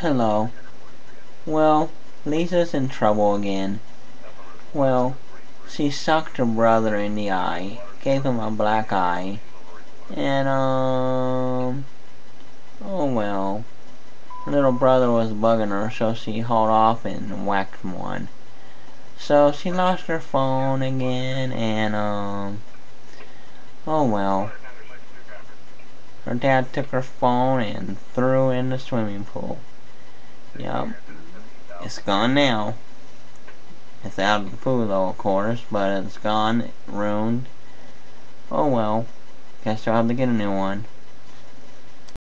Hello. Well, Lisa's in trouble again. Well, she sucked her brother in the eye, gave him a black eye, and, um, oh well. Her little brother was bugging her, so she hauled off and whacked him one. So she lost her phone again, and, um, oh well. Her dad took her phone and threw in the swimming pool. Yup. It's gone now. It's out of the pool though, of course, but it's gone, ruined. Oh well. Guess I'll have to get a new one.